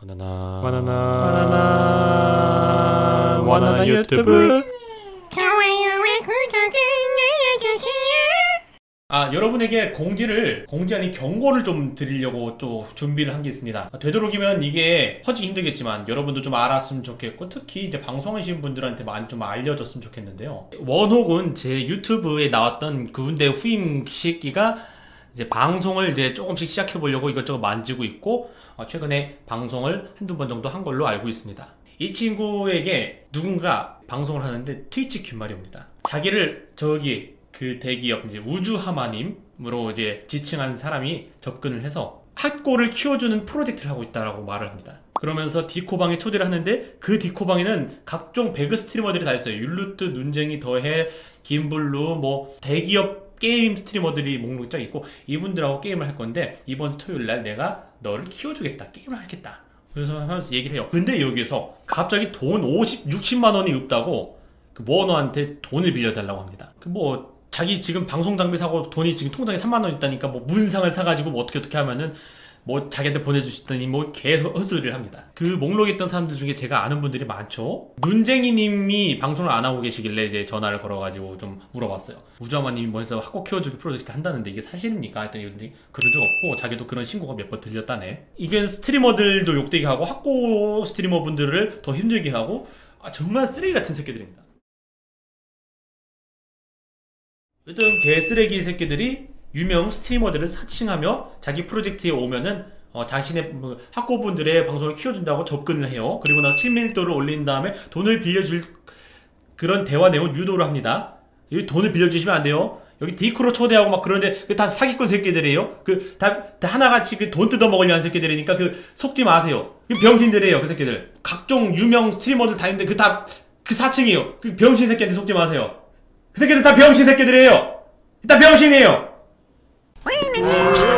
바나나. 바나나. 바나나. 바나나 유튜브. 아 여러분에게 공지를 공지 아닌 경고를 좀 드리려고 또 준비를 한 게 있습니다. 아, 되도록이면 이게 퍼지기 힘들겠지만 여러분도 좀 알았으면 좋겠고 특히 이제 방송하시는 분들한테 많이 좀 알려졌으면 좋겠는데요. 원혹은 제 유튜브에 나왔던 그 군대 후임 새끼가 이제 방송을 이제 조금씩 시작해 보려고 이것저것 만지고 있고 어, 최근에 방송을 한두 번 정도 한 걸로 알고 있습니다 이 친구에게 누군가 방송을 하는데 트위치 귓말이 옵니다 자기를 저기 그 대기업 이제 우주하마님으로 이제 지칭한 사람이 접근을 해서 핫골을 키워주는 프로젝트를 하고 있다라고 말을 합니다. 그러면서 디코방에 초대를 하는데 그 디코방에는 각종 배그 스트리머들이 다 있어요. 율루트, 눈쟁이, 더해, 김블루, 뭐 대기업 게임 streamer들이 목록이 쫙 있고 이분들하고 게임을 할 건데 이번 토요일 날 내가 너를 키워주겠다. 게임을 하겠다. 그래서 하면서 얘기를 해요. 근데 여기서 갑자기 돈 50, 60만 원이 없다고 그 뭐 너한테 돈을 빌려달라고 합니다. 그뭐 자기 지금 방송 장비 사고 돈이 지금 통장에 3만 원 있다니까 뭐 문상을 사가지고 뭐 어떻게 어떻게 하면은 뭐 자기한테 보내주시더니 뭐 계속 헛소리를 합니다. 그 목록에 있던 사람들 중에 제가 아는 분들이 많죠. 눈쟁이님이 방송을 안 하고 계시길래 이제 전화를 걸어가지고 좀 물어봤어요. 우주하마님이 뭐해서 하꼬 키워주기 프로젝트 한다는데 이게 사실입니까? 했더니 그런 적 없고 자기도 그런 신고가 몇 번 들렸다네. 이게 streamer들도 욕되게 하고 학고 스트리머 분들을 더 힘들게 하고 아, 정말 쓰레기 같은 새끼들입니다. 어떤 개쓰레기 새끼들이 유명 스트리머들을 사칭하며 자기 프로젝트에 오면은 어, 자신의 뭐 학고분들의 방송을 키워준다고 접근을 해요. 그리고 나서 친밀도를 올린 다음에 돈을 빌려줄 그런 대화 내용을 유도를 합니다. 여기 돈을 빌려주시면 안 돼요. 여기 디코로 초대하고 막 그런데 그 다 사기꾼 새끼들이에요. 그다 하나같이 그 돈 뜯어 먹으려는 새끼들이니까 그 속지 마세요. 그 병신들이에요. 그 새끼들. 각종 유명 스트리머들 다 있는데 그 다그 사칭이에요. 그 병신 새끼한테 속지 마세요. 그 새끼들 다 병신 새끼들이에요. 다 병신이에요. 와나나